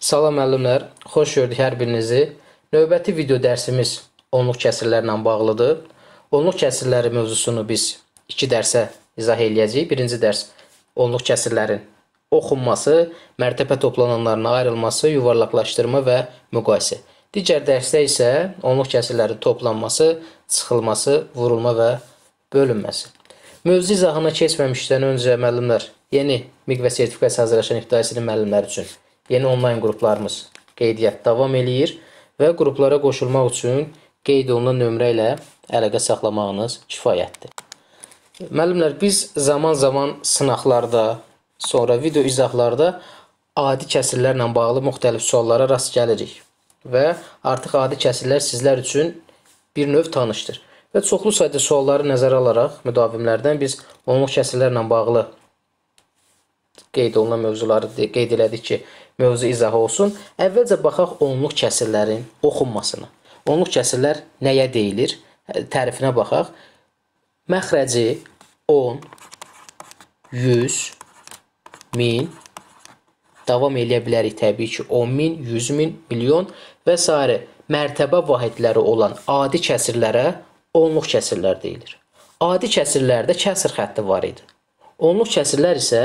Salam müəllimlər, xoş gördük hər birinizi. Növbəti video dərsimiz onluq kəsirlərlə bağlıdır. Onluq kəsirləri mövzusunu biz 2 dərsə izah eləyəcəyik. Birinci dərs onluq kəsirlərin oxunması, mərtəbə toplananlarına ayrılması, yuvarlaqlaşdırma və müqayisə. Digər dərsdə isə onluq kəsirlərin toplanması, çıxılması, vurulma və bölünməsi. Mövzu izahına keçməmişdən öncə müəllimlər, yeni MİQ və sertifikasiya hazırlaşan ibtidai sinif müəllimləri üçün yeni onlayn qruplarımız qeydiyyat davam eləyir və qruplara qoşulmaq üçün qeyd olunan nömrə ilə əlaqə saxlamağınız kifayətdir. Müəllimlər, biz zaman-zaman sınaqlarda, sonra video izahlarda adi kəsirlərlə bağlı müxtəlif suallara rast gəlirik və artıq adi kəsirlər sizlər üçün bir növ tanışdır. Və çoxlu sayda sualları nəzərə alaraq müdavimlərdən biz onluq kəsirlərlə bağlı qeyd olunan mövzuları qeyd elədik ki, mövzu izahı olsun. Əvvəlcə baxaq onluq kəsirlərin oxunmasına. Onluq kəsirlər nəyə deyilir? Tərifinə baxaq. Məxrəci 10, 100, 1000 davam eləyə bilərik təbii ki 10 min, 100 min, milyon və s. mərtəbə vahidləri olan adi kəsirlərə onluq kəsirlər deyilir. Adi kəsirlərdə kəsr xətti var idi. Onluq kəsirlər isə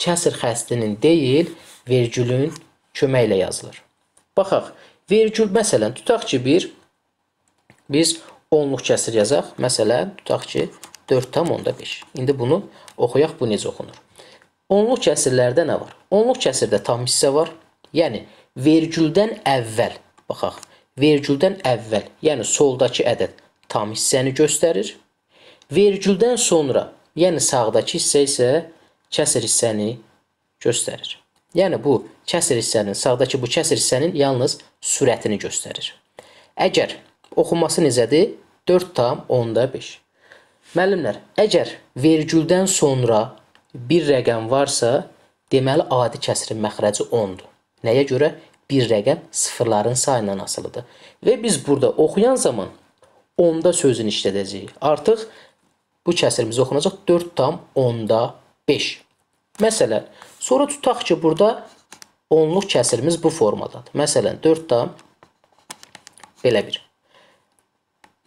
kəsr xəttinin deyil, vergülün köməyi ilə yazılır. Baxaq, vergül məsələn tutaq ki, bir biz onluq kəsir yazaq. Məsələn, tutaq ki, 4,5. İndi bunu oxuyaq, bu necə oxunur? Onluq kəsirlərdə nə var? Onluq kəsirdə tam hissə var. Yəni vergüldən əvvəl, baxaq, vergüldən əvvəl, yəni soldakı ədəd tam hissəni göstərir. Vergüldən sonra Yəni sağdakı hissə isə kəsr hissəni göstərir. Yəni bu kəsr hissənin, sağdakı bu kəsr hissənin yalnız sürətini göstərir. Əgər oxunması necədir? 4 tam 10-da 5. Müəllimlər, əgər vergüldən sonra bir rəqəm varsa, deməli adi kəsrin məxrəci 10-dur. Nəyə görə? Bir rəqəm sıfırların sayından asılıdır. Və biz burada oxuyan zaman 10-da sözünü işlədəcəyik. Artıq bu kəsirimiz oxunacaq 4 tam 10-da 5. Məsələn, sonra tutaq ki, burada onluq kəsirimiz bu formadadır. Məsələn, 4 tam belə bir.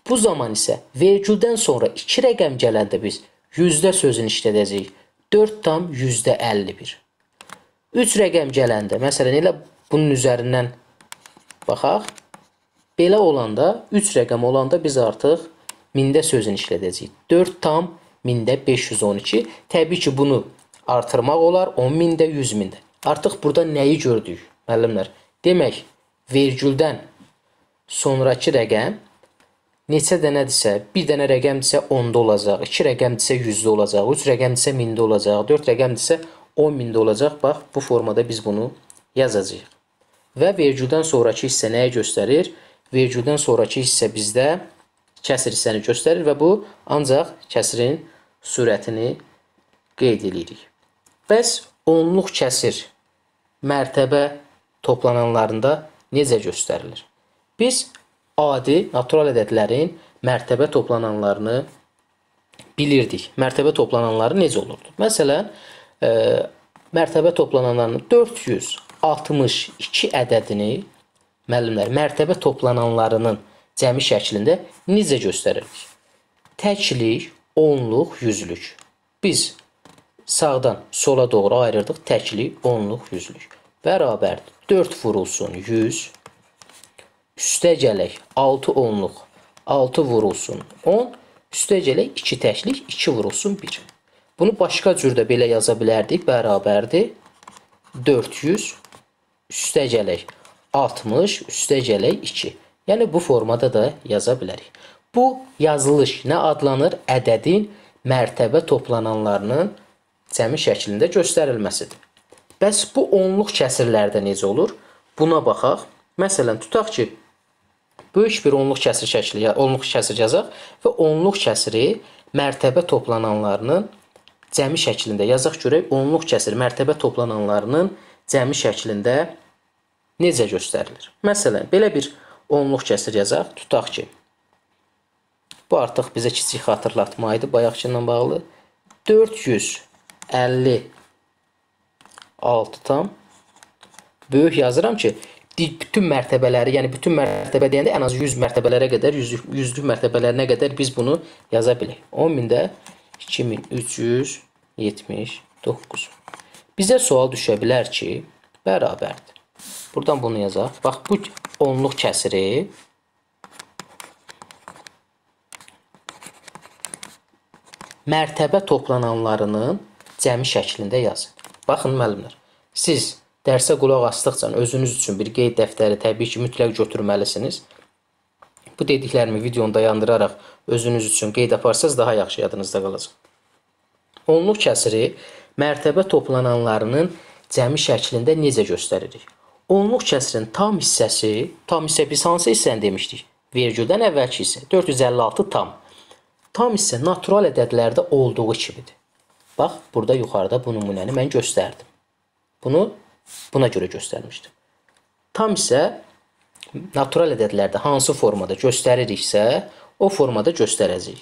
Bu zaman isə vergüldən sonra 2 rəqəm gələndə biz yüzdə sözünü işlədəcəyik. 4 tam yüzdə 51. 3 rəqəm gələndə, məsələn, elə bunun üzərindən baxaq. Belə olanda, 3 rəqəm olanda biz artıq mində sözünü işlədəcəyik. 4 tam mində 512. Təbii ki, bunu artırmaq olar 10 mində, 100 mində. Artıq burada nəyi gördük, müəllimlər? Demək, vergüldən sonrakı rəqəm neçə dənədirsə, bir dənə rəqəmdirsə 10-da olacaq, 2 rəqəmdirsə 100-də olacaq, 3 rəqəmdirsə 1000-də olacaq, 4 rəqəmdirsə 10 mində olacaq. Bax, bu formada biz bunu yazacağıq. Və vergüldən sonrakı hissə nəyə göstərir? Vergüldən sonrakı hissə bizdə kəsr hissəni göstərir və bu ancaq kəsrin sürətini qeyd edirik. Bəs onluq kəsir mərtəbə toplananlarında necə göstərilir? Biz adi natural ədədlərin mərtəbə toplananlarını bilirdik. Mərtəbə toplananları necə olurdu? Məsələn, e, mərtəbə toplananlarının 462 ədədini müəllimlər mərtəbə toplananlarının cəmi şəklində necə göstəririk? Təklik, onluq, yüzlük. Biz sağdan sola doğru ayırırdıq. Təklik, onluq, yüzlük. Bərabərdir. 4 vurulsun 100. Üstə gələk 6 onluq. 6 vurulsun 10. Üstə gələk 2 təklik 2 vurulsun 1. Bunu başqa cür də belə yaza bilərdik. Bərabərdir. 400 üstə gələk 60 üstə gələk 2. Yəni bu formada da yaza bilərik. Bu yazılış nə adlanır? Ədədin mərtəbə toplananlarının cəmi şəklində göstərilməsidir. Bəs bu onluq kəsirlərdə necə olur? Buna baxaq. Məsələn, tutaq ki, böyük bir onluq kəsir şəkli, onluq kəsir yazaq və onluq kəsiri mərtəbə toplananlarının cəmi şəklində yazaq görək. Onluq kəsir mərtəbə toplananlarının cəmi şəklində necə göstərilir? Məsələn, belə bir onluq kəsir yazaq. Tutaq ki, bu artıq bizə kiçik xatırlatma idi bayaqki ilə bağlı. 456 tam böyük yazıram ki, bütün mərtəbələri, yəni bütün mərtəbə deyəndə ən az 100 mərtəbələrə qədər, 100 100-lük mərtəbələrinə qədər biz bunu yaza bilərik. 10000-də 2379. Bizə sual düşə bilər ki, bərabərdir. Buradan bunu yazaq. Bax bu onluq kəsiri mərtəbə toplananlarının cəmi şəklində yazın. Baxın müəllimlər, siz dərsə qulaq asdıqca özünüz üçün bir qeyd dəftəri təbii ki, mütləq götürməlisiniz. Bu dediklərimi videonu dayandıraraq özünüz üçün qeyd aparsaz daha yaxşı yadınızda qalacaq. Onluq kəsiri mərtəbə toplananlarının cəmi şəklində necə göstəririk? Onluq kəsirin tam hissəsi, tam hissə biz hansı hissəni demişdik? Vergüldən əvvəlki hissə 456 tam. Tam hissə natural ədədlərdə olduğu kimidir. Bax, burada yuxarıda bu nümunəni mən göstərdim. Bunu buna görə göstərmişdim. Tam hissə natural ədədlərdə hansı formada göstəririksə, o formada göstərəcəyik.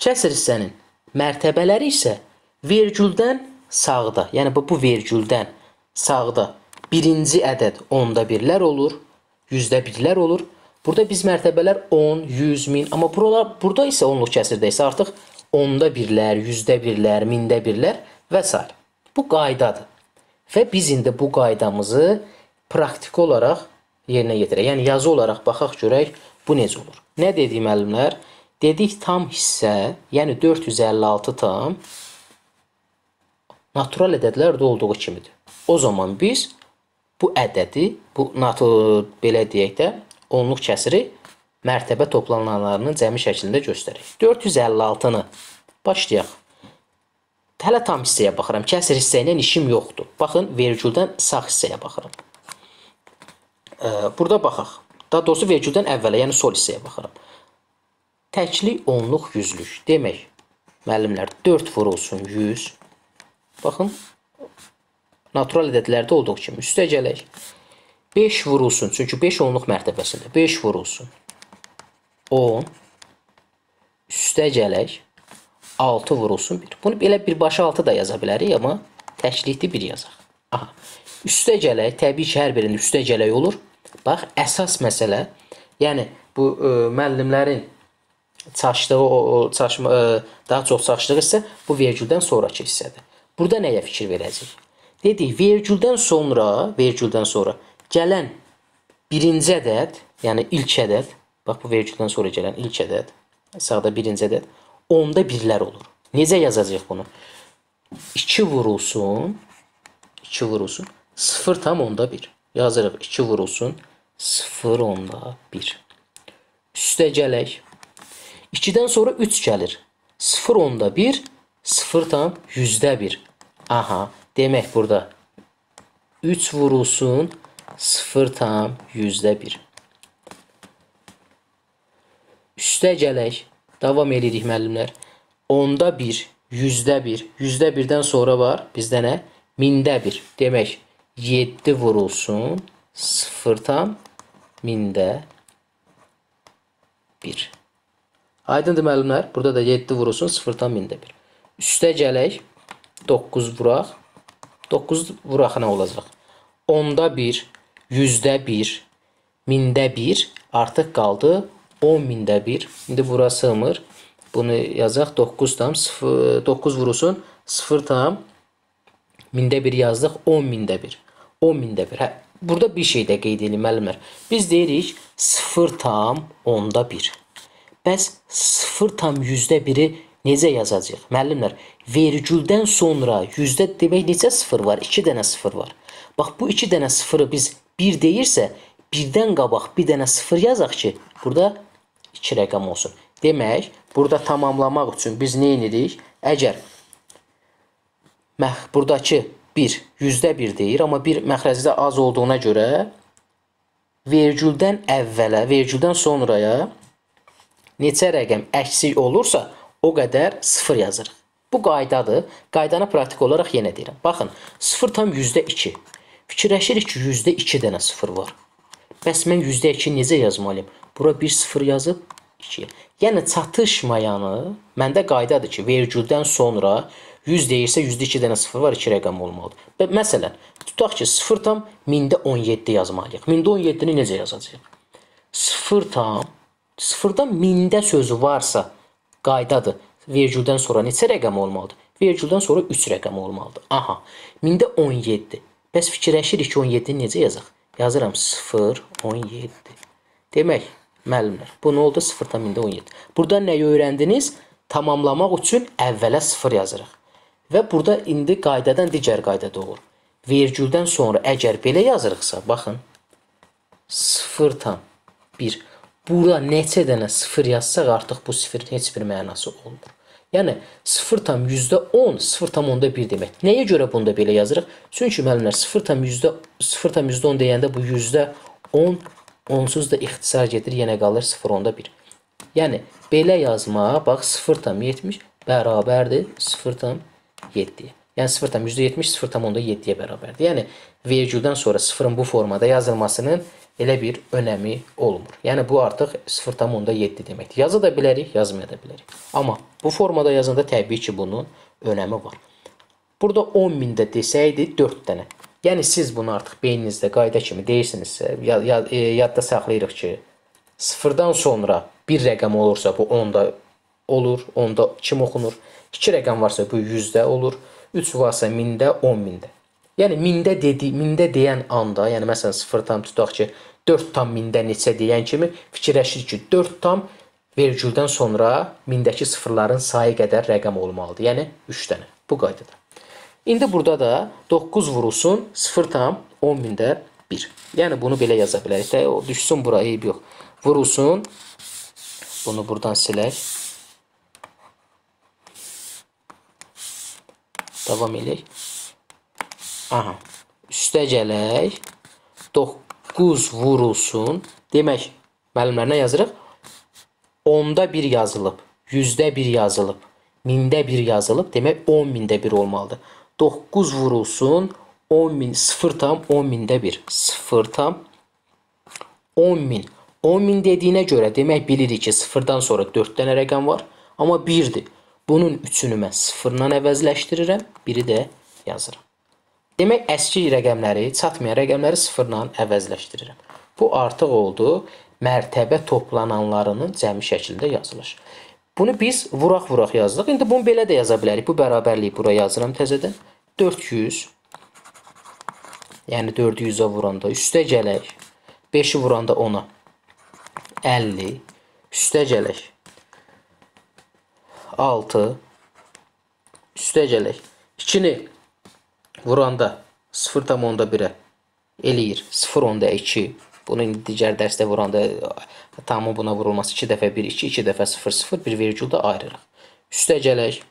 Kəsr hissənin mərtəbələri isə vergüldən sağda, yəni bu, bu vergüldən sağda birinci ədəd onda birlər olur, yüzdə birlər olur. Burada biz mərtəbələr 10, 100, 1000, amma buralar burada isə onluq kəsirdə isə artıq onda birlər, yüzdə birlər, mində birlər və s. Bu qaydadır. Və biz indi bu qaydamızı praktik olaraq yerinə yetirək. Yəni yazı olaraq baxaq görək bu necə olur. Nə dedik müəllimlər? Dedik tam hissə, yəni 456 tam natural ədədlərdə olduğu kimidir. O zaman biz bu ədədi, bu natu belə deyək də, onluq kəsiri mərtəbə toplananlarının cəmi şəklində göstərir. 456-nı başlayaq. Hələ tam hissəyə baxıram. Kəsr hissə ilə işim yoxdur. Baxın, vergüldən sağ hissəyə baxıram. Burada baxaq. Daha doğrusu vergüldən əvvələ, yəni sol hissəyə baxıram. Təklik, onluq, yüzlük. Demək, müəllimlər 4 vurulsun 100. Baxın, natural ədədlərdə olduğu kimi üstə gələk. 5 vurulsun, çünki 5 onluq mərtəbəsində. 5 vurulsun. 10 üstə gələk. 6 vurulsun 1. Bunu belə birbaşa 6 da yaza bilərik, amma təklikdir 1 yazaq. Aha. Üstə gələk, təbii ki, hər birində üstə gələk olur. Bax, əsas məsələ, yəni bu ə, müəllimlərin çaşdığı o, o çaşma ə, daha çox çaşdığı isə bu vergüldən sonrakı hissədir. Burada nəyə fikir verəcəyik? Dedik, vergüldən sonra, vergüldən sonra gələn birinci ədəd, yəni ilk ədəd, bax bu vergüldən sonra gələn ilk ədəd, sağda birinci ədəd, onda birlər olur. Necə yazacağıq bunu? 2 vurulsun, 2 vurulsun, 0 tam onda 1. Yazırıq 2 vurulsun, 0 onda 1. Üstə gələk. 2-dən sonra 3 gəlir. 0 onda 1, 0 tam yüzdə 1. Aha, demək burada 3 vurulsun, 0 tam yüzdə 1. Üstə gələk. Davam edirik müəllimlər. Onda 1, yüzdə 1, yüzdə 1-dən sonra var bizdə nə? Mində 1. Demək 7 vurulsun 0 tam mində 1. Aydındır müəllimlər? Burada da 7 vurulsun 0 tam mində 1. Üstə gələk 9 vuraq. 9 vuraq nə olacaq? Onda 1, yüzdə 1, mində 1 artıq qaldı 10 mində 1. İndi bura sığmır. Bunu yazaq 9 tam 0 9 vurulsun 0 tam mində 1 yazdıq 10 mində 1. 10 mində 1. Hə, burada bir şey də qeyd edeyim müəllimlər. Biz deyirik 0 tam onda 1. Bəs 0 tam yüzdə 1-i necə yazacağıq? Müəllimlər, vergüldən sonra yüzdə demək neçə 0 var? 2 dənə 0 var. Bax bu 2 dənə 0-ı biz 1 deyirsə, birdən qabaq bir dənə 0 yazaq ki, burada 2 rəqəm olsun. Demək, burada tamamlamaq üçün biz nə edirik? Əgər məx buradakı 1 yüzdə 1 deyir, amma bir məxrəcdə az olduğuna görə vergüldən əvvələ, vergüldən sonraya neçə rəqəm əksik olursa, o qədər 0 yazırıq. Bu qaydadır. Qaydanı praktik olaraq yenə deyirəm. Baxın, 0 tam yüzdə 2. Fikirləşirik ki, yüzdə 2 dənə 0 var. Bəs mən yüzdə 2 necə yazmalıyım? Bura bir 0 yazıb 2. Yəni çatışmayanı məndə qaydadır ki, vergüldən sonra 100 deyirsə 100-də 2 dənə 0 var, 2 rəqəm olmalıdır. Və məsələn, tutaq ki, 0 tam 1000-də 17 yazmalıyıq. 1000-də 17-ni necə yazacağıq? 0 tam 0-dan 1000-də sözü varsa qaydadır. Vergüldən sonra neçə rəqəm olmalıdır? Vergüldən sonra 3 rəqəm olmalıdır. Aha. 1000-də 17. Bəs fikirləşirik ki, 17-ni necə yazaq? Yazıram 0 17. Demək, müəllimlər, bu nə oldu? 0-dan 1000-də 17. Burada nəyi öyrəndiniz? Tamamlamaq üçün əvvələ 0 yazırıq. Və burada indi qaydadan digər qayda doğur. Vergüldən sonra əgər belə yazırıqsa, baxın. 0 tam 1. Burada neçə dənə 0 yazsaq artıq bu sifirin heç bir mənası olmur. Yəni 0 tam %10, 0 tam onda 1 demək. Nəyə görə bunda belə yazırıq? Çünki müəllimlər 0 tam yüzdə 0 tam %10 deyəndə bu %10 onsuz da ixtisar gedir, yenə qalır 0 onda 1. Yəni belə yazmaq, bax 0,70 bərabərdir 0,7-yə. Yəni 0,70 0,7-yə bərabərdir. Yəni vergüldən sonra sıfırın bu formada yazılmasının elə bir önəmi olmur. Yəni bu artıq 0,7 deməkdir. Yaza da bilərik, yazmaya da bilərik. Amma bu formada yazanda təbii ki, bunun önəmi var. Burada 10 mində desəydi 4 dənə. Yəni siz bunu artıq beyninizdə qayda kimi deyirsinizsə, yad, yad, e, yadda saxlayırıq ki, sıfırdan sonra bir rəqəm olursa bu 10-da olur, 10-da kim oxunur? 2 rəqəm varsa bu 100-də olur, 3 varsa 1000-də, 10 mində. Yəni mində dedi, mində deyən anda, yəni məsələn 0 tam tutaq ki, 4 tam mində neçə deyən kimi fikirləşir ki, 4 tam vergüldən sonra mindəki sıfırların sayı qədər rəqəm olmalıdır. Yəni 3 dənə. Bu qaydada. İndi burada da 9 vurulsun 0 tam 10 mində 1. Yəni bunu belə yaza bilərik də, o düşsün bura, eyb yox. Vurulsun. Bunu buradan silək. Davam edək. Aha. Üstə gələk. 9 vurulsun. Demək, müəllimlər nə yazırıq? 10-da 1 yazılıb, 100-də 1 yazılıb, 1000-də 1 yazılıb, demək 10 mində 1 olmalıdır. 9 vurulsun, 10 min, 0 tam 10 mində 1. 0 tam 10 min. 10 min dediyinə görə demək bilirik ki, 0-dan sonra 4 dənə rəqəm var, amma 1-dir. Bunun 3-ünü mən 0-la əvəzləşdirirəm, 1-i də yazıram. Demək, əski rəqəmləri, çatmayan rəqəmləri 0-la əvəzləşdirirəm. Bu artıq oldu mərtəbə toplananlarının cəmi şəklində yazılır. Bunu biz vuraq-vuraq yazdıq. İndi bunu belə də yaza bilərik. Bu bərabərliyi bura yazıram təzədən. 400 yəni 400-ə vuranda üstə gələk. 5-i vuranda 10-a 50 üstə gələk. 6 üstə gələk. 2-ni vuranda 0.1-ə eləyir. 0.2 bunu indi digər dərsdə vuranda tamamı buna vurulması 2 dəfə 1, 2, 2 dəfə 0, 0, bir vergüldə ayırırıq. Üstə gələk.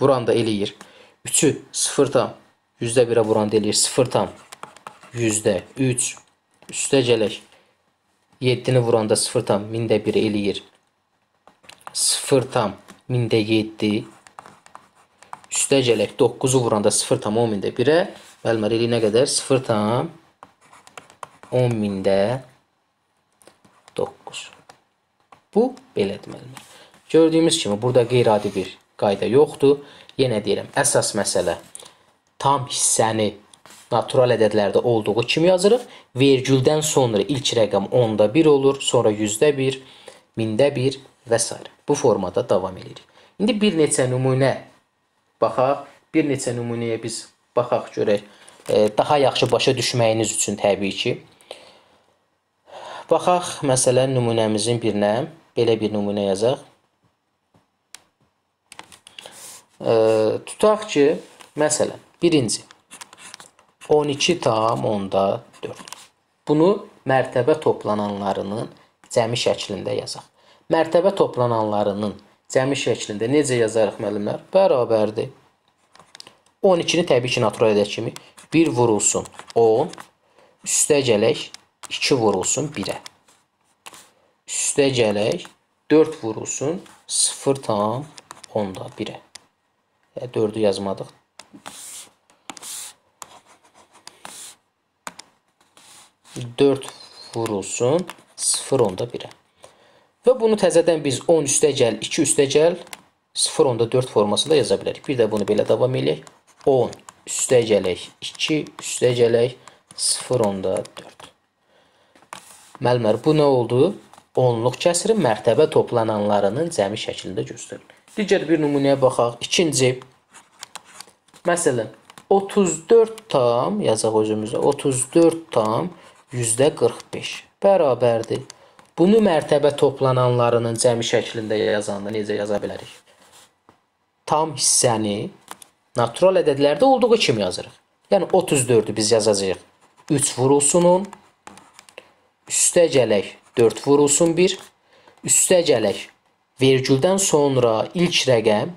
Vuranda eləyir. 3-ü 0 tam yüzdə 1-ə vuranda eləyir 0 tam yüzdə 3 üstə gələk. 7-ni vuranda 0 tam mində 1 eləyir 0 tam mində 7 üstə gələk 9-u vuranda 0 tam 10 mində 1-ə müəllimlər eləyir nə qədər 0 tam 10 mində 9. Bu belədir müəllimlər. Gördüyümüz kimi burada qeyri-adi bir qayda yoxdur. Yenə deyirəm, əsas məsələ tam hissəni natural ədədlərdə olduğu kimi yazırıq. Vergüldən sonra ilk rəqəm 10-da 1 olur, sonra 100-də 1, 1000-də 1 və s. Bu formada davam edirik. İndi bir neçə nümunə baxaq. Bir neçə nümunəyə biz baxaq görək. E, daha yaxşı başa düşməyiniz üçün təbii ki. Baxaq, məsələn, nümunəmizin birinə belə bir nümunə yazaq. E, tutaq ki, məsələn, birinci 12 tam onda 4. Bunu mərtəbə toplananlarının cəmi şəklində yazaq. Mərtəbə toplananlarının cəmi şəklində necə yazarıq müəllimlər? Bərabərdir. 12-ni təbii ki, natural ədəd kimi 1 vurulsun 10, üstə gələk 2 vurulsun 1-ə. Üstə gələk 4 vurulsun 0 tam 10-da 1-ə. Yəni 4-ü yazmadıq. Dörd vurulsun 0 onda 1-ə. Və bunu təzədən biz 10 üstə gəl, 2 üstə gəl 0.4 formasında yaza bilərik. Bir də bunu belə davam eləyək. 10 üstəgələk 2 üstəgələk 0.4. Müəllimlər, bu nə oldu? Onluq kəsirin mərtəbə toplananlarının cəmi şəklində göstərilir. Digər bir nümunəyə baxaq. İkinci. Məsələn, 34 tam yazaq özümüzə. 34 tam %45 bərabərdir. Bunu mərtəbə toplananlarının cəmi şəklində yazanda necə yaza bilərik? Tam hissəni natural ədədlərdə olduğu kimi yazırıq. Yəni 34-ü biz yazacağıq. 3 vurulsunun üstə gələk 4 vurulsun 1 üstə gələk vergüldən sonra ilk rəqəm,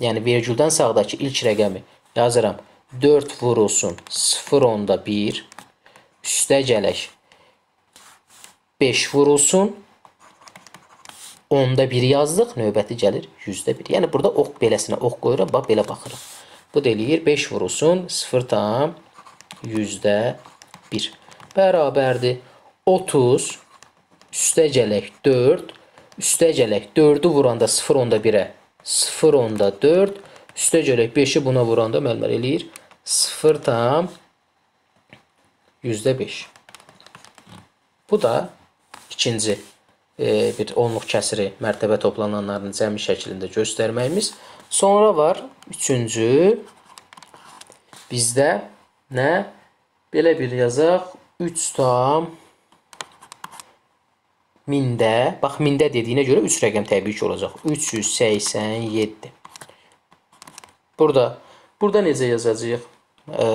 yəni vergüldən sağdakı ilk rəqəmi yazıram. 4 vurulsun 0.1 üstə gələk 5 vurulsun onda 1 yazdıq, növbəti gəlir yüzdə 1. Yəni burada ox beləsinə ox qoyuram, bax belə baxırıq. Bu da eləyir 5 vurulsun 0 tam yüzdə 1 bərabərdir 30 üstə gələk 4 üstə gələk 4-ü vuranda 0 onda 1-ə 0 onda 4 üstə gələk 5-i buna vuranda müəllimlər eləyir 0 tam yüzdə 5. Bu da ikinci e, bir onluq kəsiri mərtəbə toplananların cəmi şəklində göstərməyimiz. Sonra var üçüncü bizdə nə? Belə bir yazaq 3 tam mində, bax mində dediyinə görə 3 rəqəm təbii ki olacaq. 387. Burada burada necə yazacağıq? E,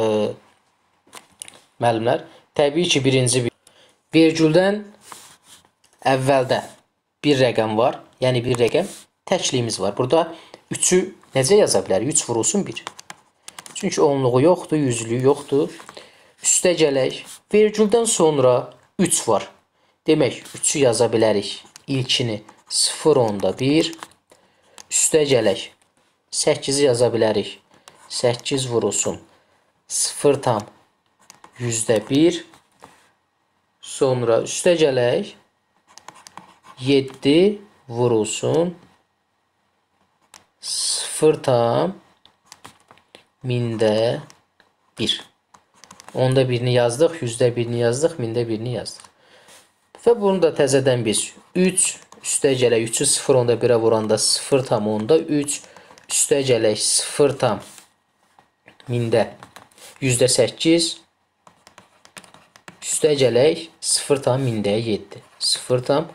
müəllimlər, təbii ki birinci vergüldən əvvəldə bir rəqəm var. Yəni bir rəqəm təkliyimiz var. Burada 3-ü necə yaza bilərik? 3 vurulsun 1. Çünki onluğu yoxdur, yüzlüyü yoxdur. Üstə gələk. Vergüldən sonra 3 var. Demək 3-ü yaza bilərik. İlkini 0.1 üstə gələk. 8-i yaza bilərik. 8 vurulsun 0 tam yüzdə 1 sonra üstə gələk 7 vurulsun. 0 tam. Mində 1. Onda birini yazdıq, yüzdə birini yazdıq, mində birini yazdıq. Və bunu da təzədən biz 3 üstə gələk 3-ü 0 onda 1-ə vuranda 0 tam onda 3 üstə gələk 0 tam. Mində yüzdə 8 üstə gələk 0 tam mində 7 0 tam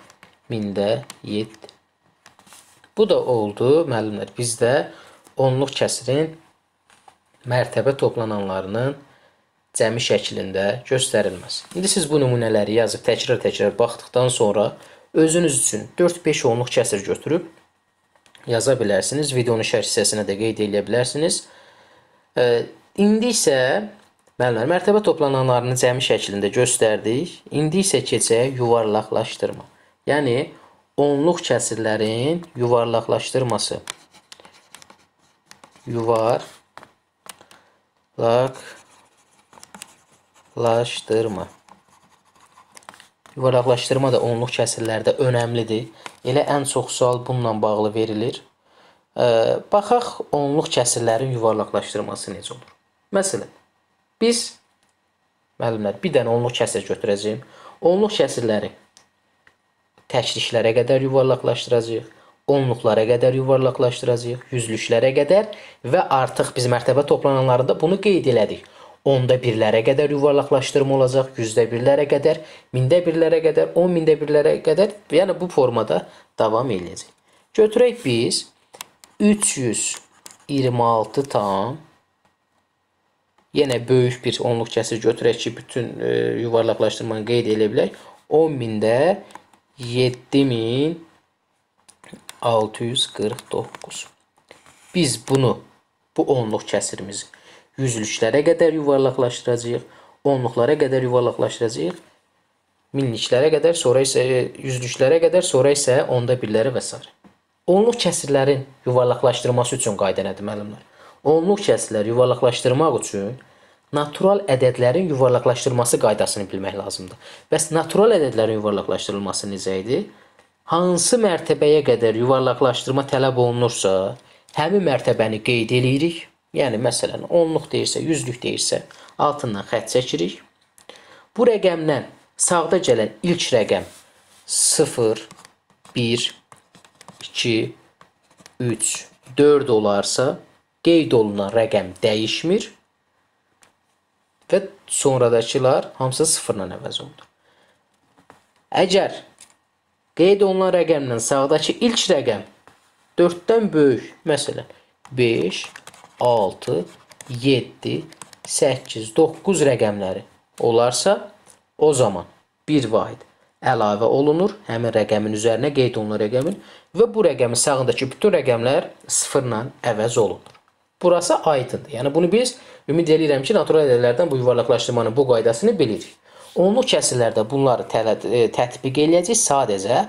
mində 7. Bu da oldu müəllimlər. Bizdə onluq kəsirin mərtəbə toplananlarının cəmi şəklində göstərilməz. İndi siz bu nümunələri yazıb təkrar-təkrar baxdıqdan sonra özünüz üçün 4-5 onluq kəsir götürüb yaza bilərsiniz. Videonun şərh hissəsinə də qeyd edə bilərsiniz. İndi isə müəllimlər mərtəbə toplananlarını cəmi şəklində göstərdik. İndi isə keçək yuvarlaqlaşdırma. Yəni onluq kəsirlərin yuvarlaqlaşdırması. Yuvarlaqlaşdırma. Yuvarlaqlaşdırma da onluq kəsirlərdə önəmlidir. Elə ən çox sual bununla bağlı verilir. Baxaq onluq kəsirlərin yuvarlaqlaşdırması necə olur. Məsələn, biz müəllimlər bir dənə onluq kəsir götürəcəyim. Onluq kəsirləri təkliklərə qədər yuvarlaqlaşdıracağıq, onluqlara qədər yuvarlaqlaşdıracağıq, yüzlüklərə qədər və artıq biz mərtəbə toplananlarında bunu qeyd elədik. Onda birlərə qədər yuvarlaqlaşdırma olacaq, yüzdə birlərə qədər, mində birlərə qədər, 10 mində birlərə qədər, yəni bu formada davam eləyəcək. Götürək biz 326 tam yenə böyük bir onluq kəsir götürək ki, bütün e, yuvarlaqlaşdırmanı qeyd edə bilək. 10 mində 7649. Biz bunu, bu onluq kəsirimizi yüzlüklərə qədər yuvarlaqlaşdıracağıq, onluqlara qədər yuvarlaqlaşdıracağıq, minliklərə qədər, sonra isə yüzlüklərə qədər, sonra isə onda birləri və s. Onluq kəsirlərin yuvarlaqlaşdırması üçün qayda nədir müəllimlər? Onluq kəsirləri yuvarlaqlaşdırmaq üçün natural ədədlərin yuvarlaqlaşdırılması qaydasını bilmək lazımdır. Bəs natural ədədlərin yuvarlaqlaşdırılması necə idi? Hansı mərtəbəyə qədər yuvarlaqlaşdırma tələb olunursa, həmin mərtəbəni qeyd eləyirik. Yəni məsələn 10-luq deyirsə, 100-lük deyirsə, altından xətt çəkirik. Bu rəqəmdən sağda gələn ilk rəqəm 0, 1, 2, 3, 4 olarsa, qeyd olunan rəqəm dəyişmir və sonradakılar hamısı sıfırla əvəz olunur. Əgər qeyd olunan rəqəmdən sağdakı ilk rəqəm 4-dən böyük, məsələn 5, 6, 7, 8, 9 rəqəmləri olarsa, o zaman bir vahid əlavə olunur həmin rəqəmin üzərinə qeyd olunan rəqəmin və bu rəqəmin sağındakı bütün rəqəmlər sıfırla əvəz olunur. Burası aydındır. Yəni bunu biz ümid edirəm ki, natural ədədlərdən bu yuvarlaqlaşdırmanın bu qaydasını bilirik. Onluq kəsrlərdə bunları e, tətbiq eləyəcək sadəcə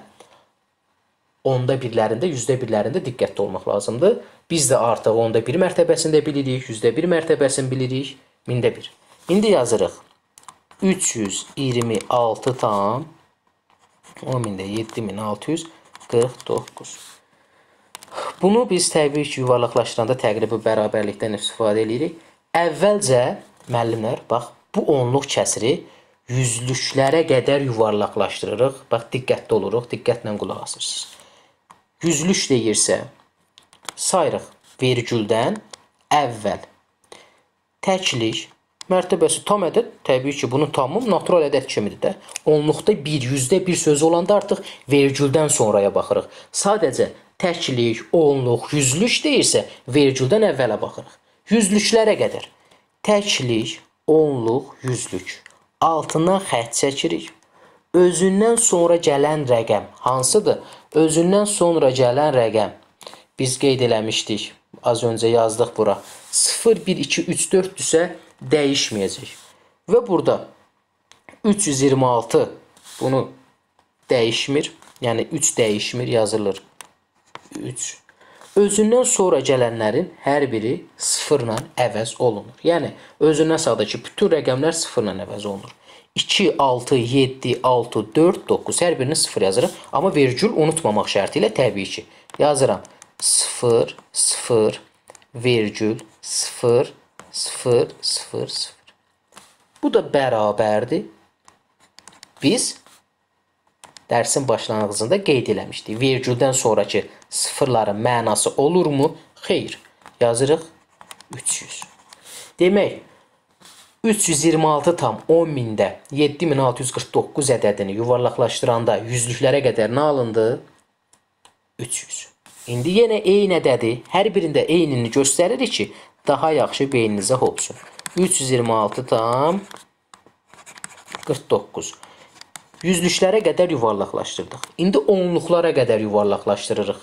onda birlərində, yüzdə birlərində diqqətli olmaq lazımdır. Biz də artıq onda bir mərtəbəsində bilirik, yüzdə bir mərtəbəsini bilirik, mində bir. İndi yazırıq. 326 tam 10 mində 7649. Bunu biz təbii ki, yuvarlaqlaşdıranda təqribi bərabərlikdən istifadə edirik. Əvvəlcə müəllimlər, bax, bu onluq kəsiri yüzlüklərə qədər yuvarlaqlaşdırırıq. Bax, diqqətli oluruq, diqqətlə qulaq asırsınız. Yüzlük deyirsə, sayırıq vergüldən əvvəl təklik mərtəbəsi tam ədəd, təbii ki, bunun tamı natural ədəd kimidir də. Onluqda 1, yüzdə 1 sözü olanda artıq vergüldən sonraya baxırıq. Sadəcə təklik, onluq, yüzlük deyirsə, vergüldən əvvələ baxırıq. Yüzlüklərə qədər təklik, onluq, yüzlük. Altından xətt çəkirik. Özündən sonra gələn rəqəm hansıdır? Özündən sonra gələn rəqəm biz qeyd eləmişdik. Az öncə yazdıq bura. 0 1 2 3 4-dürsə dəyişməyəcək. Və burada 326 bunu dəyişmir. Yəni 3 dəyişmir yazılır. 3 özündən sonra gələnlərin hər biri 0 ilə əvəz olunur. Yəni özündən sağdakı bütün rəqəmlər 0 ilə əvəz olunur. 2, 6, 7, 6, 4, 9 hər birini 0 yazırıq. Amma vergül unutmamaq şərti ilə təbii ki. Yazıram 0, 0, vergül 0, 0, 0, 0. Bu da bərabərdir. Biz dərsin başlanğıcında qeyd eləmişdik. Vergüldən sonrakı sıfırların mənası olurmu? Xeyr. Yazırıq 300. Demək, 326 tam 10 mində 7649 ədədini yuvarlaqlaşdıranda yüzlüklərə qədər nə alındı? 300. İndi yenə eyni ədədi hər birində eynini göstəririk ki, daha yaxşı beyninizə hopsun. 326 tam 49. Yüzlüklərə qədər yuvarlaqlaşdırdıq. İndi onluqlara qədər yuvarlaqlaşdırırıq.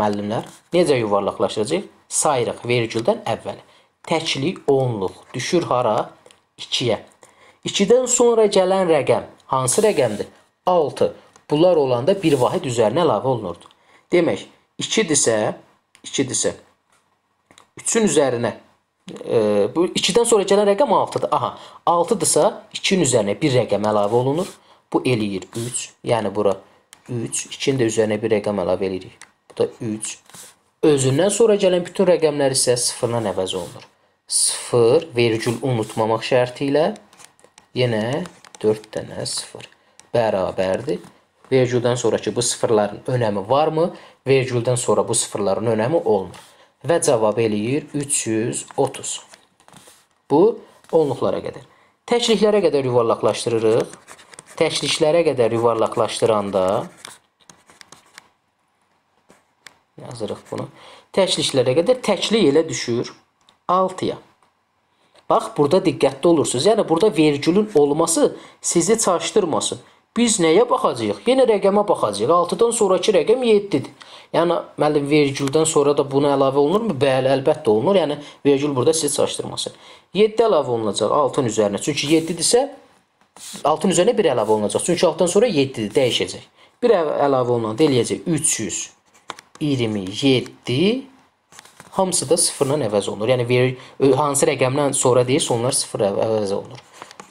Müəllimlər, necə yuvarlaqlaşdıracağıq? Sayırıq vergüldən əvvəl. Təklik onluq düşür hara? 2-yə. 2-dən sonra gələn rəqəm hansı rəqəmdir? 6. Bunlar olanda bir vahid üzərinə əlavə olunurdu. Demək, 2-dirsə, 2-dirsə 3-ün üzərinə e, bu 2-dən sonra gələn rəqəm 6-dır. Aha, 6-dırsa 2-nin üzərinə bir rəqəm əlavə olunur. Bu eləyir 3. Yəni bura 3. 2-nin də üzərinə bir rəqəm əlavə edirik. Bu da 3. Özündən sonra gələn bütün rəqəmlər isə 0-dan əvəz olunur. 0 vergül unutmamaq şərti ilə yenə 4 dənə 0 bərabərdir. Vergüldən sonraki bu sıfırların önəmi varmı? Vergüldən sonra bu sıfırların önəmi olmur. Və cavab eləyir 330. Bu onluqlara qədər. Təkliklərə qədər yuvarlaqlaşdırırıq. Təkliklərə qədər yuvarlaqlaşdıranda yazırıq bunu. Təkliklərə qədər təklik elə düşür 6-ya. Bax, burada diqqətli olursunuz. Yəni, burada vergülün olması sizi çaşdırmasın. Biz nəyə baxacağıq? Yenə rəqəmə baxacağıq. 6-dan sonraki rəqəm 7-dir. Yəni, müəllim, vergüldən sonra da buna əlavə olunurmu? Bəli, əlbəttə olunur. Yəni, vergül burada sizi çaşdırmasın. 7 əlavə olunacaq 6-ın üzərinə. Çünki 7-dirsə, 6-ın üzərinə 1 əlavə olunacaq. Çünki 6-dan sonra 7-dir, dəyişəcək. 1 əlavə olunanda eləyəcək 327 hamısı da sıfırla əvəz olunur. Yəni ver, hansı rəqəmdən sonra deyirsə onlar sıfır əvəz olunur.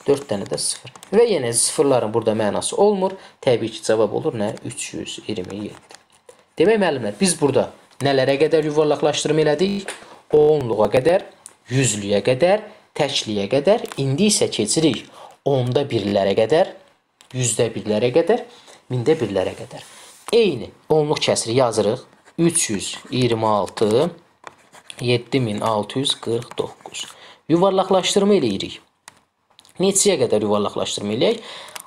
4 dənə də sıfır. Və yenə sıfırların burada mənası olmur. Təbii ki, cavab olur nə? 327. Demək müəllimlər, biz burada nələrə qədər yuvarlaqlaşdırma elədik? Onluğa qədər, yüzlüyə qədər, təkliyə qədər. İndi isə keçirik onda birlərə qədər, yüzdə birlərə qədər, mində birlərə qədər. Eyni onluq kəsiri yazırıq. 326 7649. Yuvarlaqlaşdırma eləyirik. Neçəyə qədər yuvarlaqlaşdırma eləyək?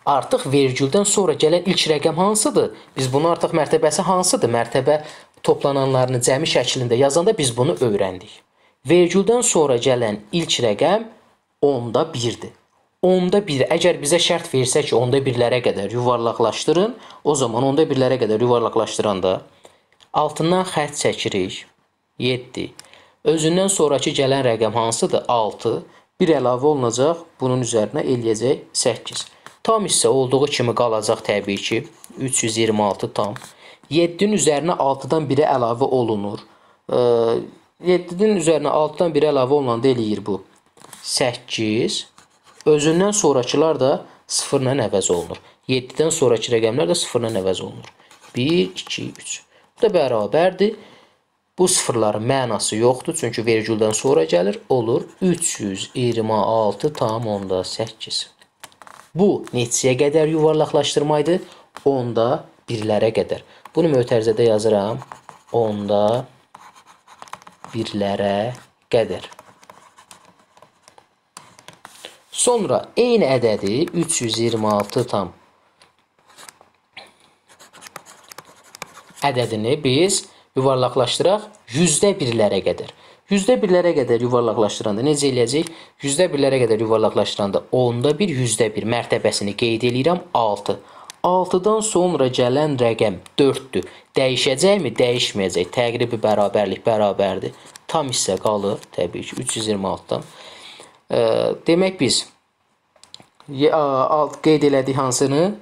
Artıq vergüldən sonra gələn ilk rəqəm hansıdır? Biz bunu artıq mərtəbəsi hansıdır? Mərtəbə toplananlarını cəmi şəklində yazanda biz bunu öyrəndik. Vergüldən sonra gələn ilk rəqəm onda 1-dir. Onda 1, əgər bizə şərt versə ki, onda 1-lərə qədər yuvarlaqlaşdırın, o zaman onda 1-lərə qədər yuvarlaqlaşdıranda altından xətt çəkirik. 7. Özündən sonrakı gələn rəqəm hansıdır? 6. 1 əlavə olunacaq, bunun üzərinə eləyəcək 8. Tam hissə olduğu kimi qalacaq təbii ki, 326 tam. 7-nin üzərinə 6-dan 1-ə əlavə olunur. 7-nin üzərinə 6-dan 1 əlavə olunanda eləyir bu. 8. Özündən sonrakılar da 0 ilə əvəz olunur. 7-dən sonrakı rəqəmlər də 0 ilə əvəz olunur. 1, 2, 3. Da bərabərdir. Bu sıfırların mənası yoxdur, çünki vergüldən sonra gəlir. Olur 326 tam onda 8. Bu neçəyə qədər yuvarlaqlaşdırma idi? Onda birlərə qədər. Bunu mötərizədə yazıram. Onda birlərə qədər. Sonra eyni ədədi 326 tam ədədini biz yuvarlaqlaşdıraq yüzdə birlərə qədər. Yüzdə birlərə qədər yuvarlaqlaşdıranda necə eləyəcək? Yüzdə birlərə qədər yuvarlaqlaşdıranda onda bir, yüzdə bir mərtəbəsini qeyd edirəm 6. 6-dan sonra gələn rəqəm 4-dür. Dəyişəcəkmi? Dəyişməyəcək. Təqribi bərabərlik bərabərdir. Tam hissə qalır təbii ki 326-dan. E, demək biz alt qeyd elədik hansını?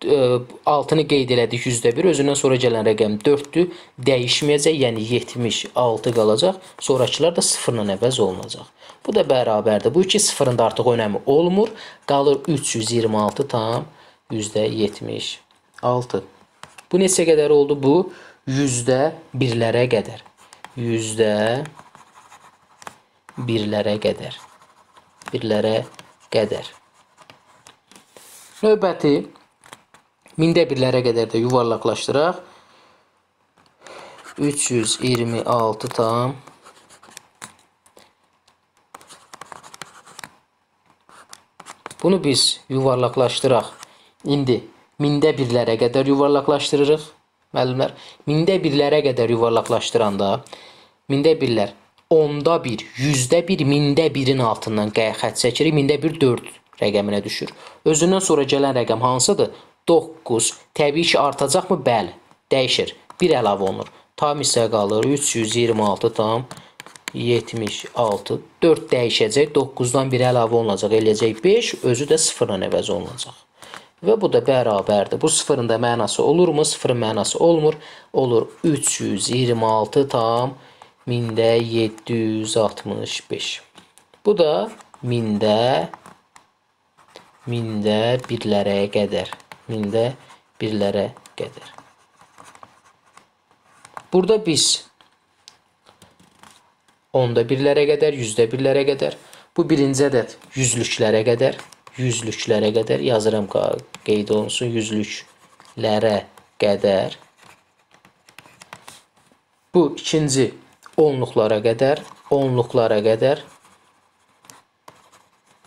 6-nı qeyd elədik %1, özündən sonra gələn rəqəm 4-dür. Dəyişməyəcək, yəni 76 qalacaq. Sonrakılar da 0 ilə əvəz olunacaq. Bu da bərabərdir. Bu iki sıfırın da artıq önəmi olmur. Qalır 326 tam %76. Bu neçə qədər oldu? Bu yüzdə birlərə qədər. Yüzdə birlərə qədər. Birlərə qədər. Növbəti Mində birlərə qədər də yuvarlaqlaşdıraq. 326 tam Bunu biz yuvarlaqlaşdıraq. İndi mində birlərə qədər yuvarlaqlaşdırırıq. Müəllimlər, mində birlərə qədər yuvarlaqlaşdıranda mində birlər onda bir, yüzdə bir, mində birin altından xətt çəkirik. Mində bir 4 rəqəminə düşür. Özündən sonra gələn rəqəm hansıdır? 9 təbii ki artacaqmı? Bəli, dəyişir. 1 əlavə olunur. Tam hissə qalır 326 tam 76. 4 dəyişəcək. 9-dan 1 əlavə olunacaq. Eləyəcək 5. Özü də 0 ilə əvəz olunacaq. Və bu da bərabərdir. Bu sıfırın da mənası olurmu? Sıfırın mənası olmur. Olur 326 tam mində 765. Bu da mində mində birlərə qədər mində birlərə qədər. Burada biz onda birlərə qədər, yüzdə birlərə qədər, bu birinci ədəd yüzlüklərə qədər, yüzlüklərə qədər yazıram qeyd olunsun, yüzlüklərə qədər. Bu ikinci onluqlara qədər, onluqlara qədər,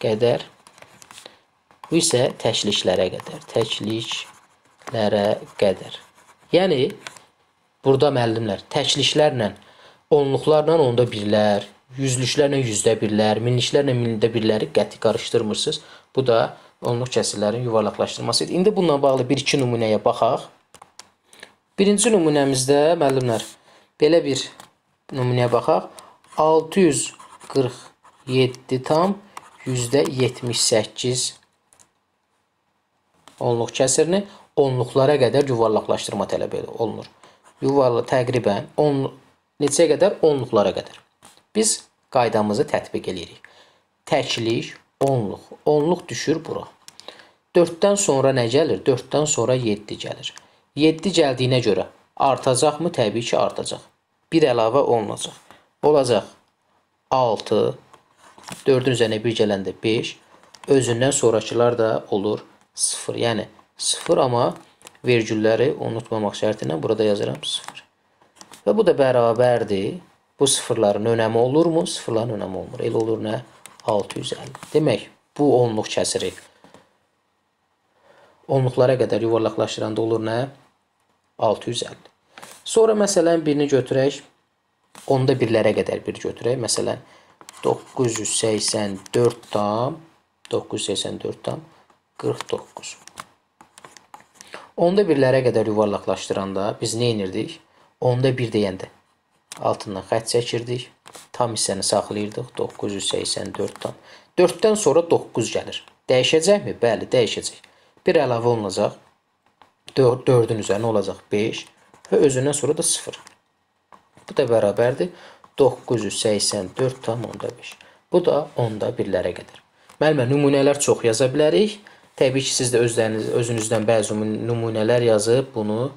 qədər Bu isə təkliklərə qədər. Təkliklərə qədər. Yəni burada müəllimlər təkliklərlə, onluqlarla onda birlər, yüzlüklərlə yüzdə birlər, minliklərlə mində birləri qəti qarışdırmırsınız. Bu da onluq kəsirlərin yuvarlaqlaşdırması idi. İndi bununla bağlı bir-iki nümunəyə baxaq. Birinci nümunəmizdə müəllimlər belə bir nümunəyə baxaq. 647 tam %78 onluq kəsirini onluqlara qədər yuvarlaqlaşdırma tələb olunur. Yuvarla təqribən 10 neçəyə qədər? Onluqlara qədər. Biz qaydamızı tətbiq edirik. Təklik, onluq. Onluq düşür bura. 4-dən sonra nə gəlir? 4-dən sonra 7 gəlir. 7 gəldiyinə görə artacaqmı? Təbii ki, artacaq. 1 əlavə olunacaq. Olacaq 6 4-ün üzərinə 1 gələndə 5 özündən sonrakılar da olur 0. Yəni 0 amma vergülləri unutmamaq şərti ilə burada yazıram 0. Və bu da bərabərdir. Bu sıfırların önəmi olurmu? Sıfırların önəmi olmur. Elə olur nə? 650. Demək, bu onluq kəsiri onluqlara qədər yuvarlaqlaşdıranda olur nə? 650. Sonra məsələn birini götürək. Onda birlərə qədər bir götürək. Məsələn 984 tam 984 tam 49. Onda birlərə qədər yuvarlaqlaşdıranda biz nə edirdik? Onda bir deyəndə altından xətt çəkirdik. Tam hissəni saxlayırdıq. 984 tam. 4-dən sonra 9 gəlir. Dəyişəcəkmi? Bəli, dəyişəcək. Bir əlavə olunacaq. 4-ün üzərinə olacaq 5 və özündən sonra da 0. Bu da bərabərdir 984 tam onda 5. Bu da onda birlərə qədər. Müəllimə, nümunələr çox yaza bilərik. Təbii ki, siz də özləriniz, özünüzdən bəzi nümunələr yazıb bunu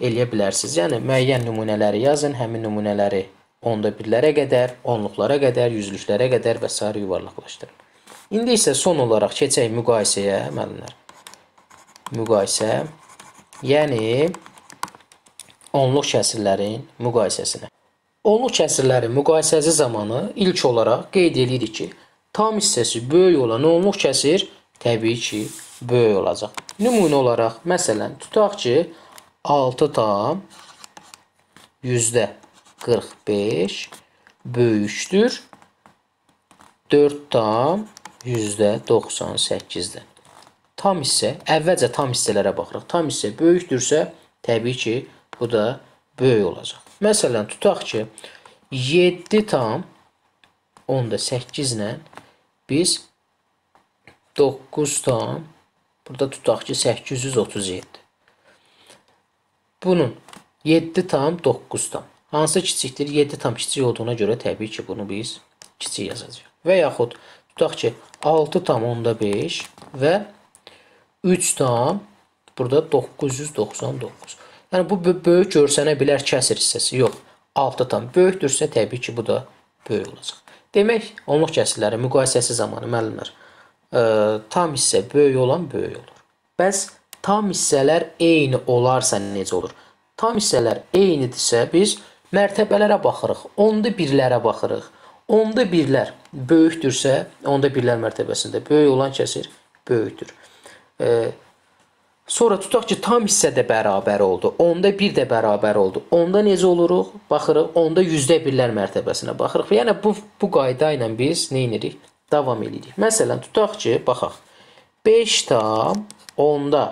eləyə bilərsiniz. Yəni müəyyən nümunələri yazın, həmin nümunələri onda birlərə qədər, onluqlara qədər, yüzlüklərə qədər və s. yuvarlaqlaşdırın. İndi isə son olaraq keçək müqayisəyə, müəllimlər. Müqayisə, yəni onluq kəsirlərin müqayisəsinə. Onluq kəsirlərin müqayisəsi zamanı ilk olaraq qeyd edirik ki, tam hissəsi böyük olan onluq kəsir təbii ki, böyük olacaq. Nümunə olaraq, məsələn, tutaq ki, 6 tam yüzde 45 böyükdür 4 tam yüzde 98-dən. Tam hissə, əvvəlcə tam hissələrə baxırıq. Tam hissə böyükdürsə, təbii ki, bu da böyük olacaq. Məsələn, tutaq ki, 7 tam onda 8 ilə biz 9 tam burada tutaq ki, 837. Bunun 7 tam 9 tam. Hansı kiçikdir? 7 tam kiçik olduğuna görə təbii ki, bunu biz kiçik yazacağıq. Və yaxud tutaq ki, 6 tam onda 5 və 3 tam burada 999. Yəni bu böyük görsənə bilər kəsir hissəsi. Yox, 6 tam böyükdürsə təbii ki, bu da böyük olacaq. Demək, onluq kəsirləri müqayisəsi zamanı müəllimlər, ə, tam hissə böyük olan böyük olur. Bəs tam hissələr eyni olarsa necə olur? Tam hissələr eynidirsə biz mərtəbələrə baxırıq. Onda birlərə baxırıq. Onda birlər böyükdürsə, onda birlər mərtəbəsində böyük olan kəsir böyükdür. E, sonra tutaq ki, tam hissə də bərabər oldu. Onda bir də bərabər oldu. Onda necə oluruq? Baxırıq. Onda yüzdə birlər mərtəbəsinə baxırıq. Yəni bu bu qayda ilə biz nə edirik? Davam edirik. Məsələn, tutaq ki, baxaq. 5 tam onda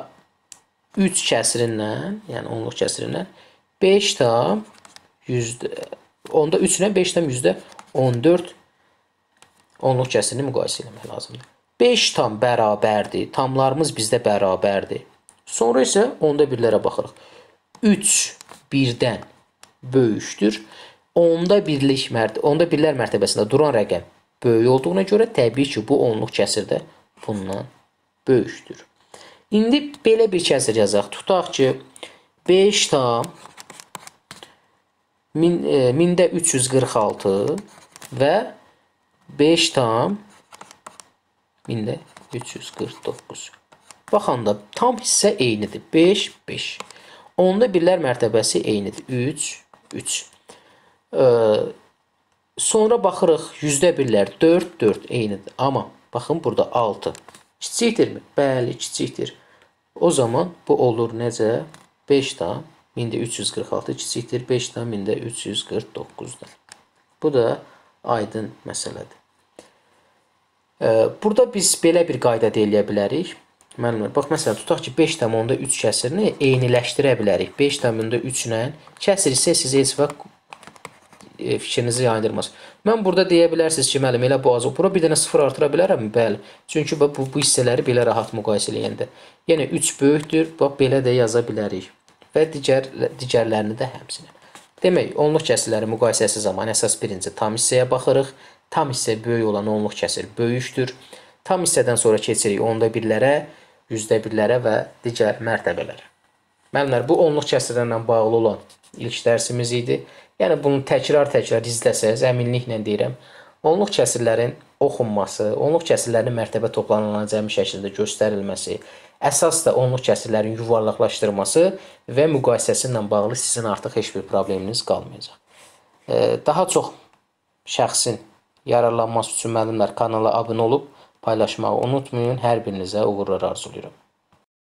3 kəsirindən, yəni onluq kəsirindən 5 tam yüzdə onda 3 ilə 5 tam yüzdə 14 onluq kəsirini müqayisə etmək lazımdır. 5 tam bərabərdir. Tamlarımız bizdə bərabərdir. Sonra isə onda birlərə baxırıq. 3 1-dən böyükdür. Onda birlik mərt onda birlər mərtəbəsində duran rəqəm böyük olduğuna görə təbii ki, bu onluq kəsir də bundan böyükdür. İndi belə bir kəsr yazaq. Tutaq ki, 5 tam 1000-də e, 346 və 5 tam 1000-də 349. Baxanda tam hissə eynidir. 5 5. Onda birlər mərtəbəsi eynidir. 3 3. Ee, sonra baxırıq yüzdə birlər 4 4 eynidir. Amma baxın burada 6. Kiçikdirmi? Bəli, kiçikdir. O zaman bu olur necə? 5 tam 1346 kiçikdir 5 tam 1349-dan. Bu da aydın məsələdir. Burada biz belə bir qayda deyə bilərik. Müəllimlər, bax məsələn tutaq ki 5 tam onda 3 kəsirini eyniləşdirə bilərik. 5 tam onda 3 ilə kəsir isə sizə heç vaxt e, fikrinizi yayındırmaz. Mən burada deyə bilərsiniz ki, müəllim, elə bu azı bura bir dənə 0 artıra bilərəmmi? Bəli. Çünki bu, bu hissələri belə rahat müqayisə eləyəndə. Yəni 3 böyükdür, bax belə də yaza bilərik. Və digər digərlərini də həmçinin. Demək, onluq kəsirləri müqayisəsi zamanı əsas birinci tam hissəyə baxırıq. Tam hissə böyük olan onluq kəsir böyükdür. Tam hissədən sonra keçirik onda birlərə, yüzdə birlərə və digər mərtəbələrə. Müəllimlər, bu onluq kəsrlərlə bağlı olan ilk dərsimiz idi. Yəni bunu təkrar-təkrar izləsəz, əminliklə deyirəm, onluq kəsrlərin oxunması, onluq kəsrlərin mərtəbə toplanılan cəmi şəklində göstərilməsi, əsas da onluq kəsrlərin yuvarlaqlaşdırılması və müqayisəsi ilə bağlı sizin artıq heç bir probleminiz qalmayacaq. Daha çox şəxsin yararlanması üçün müəllimlər kanala abunə olub paylaşmağı unutmayın. Hər birinizə uğurlar arzulayıram.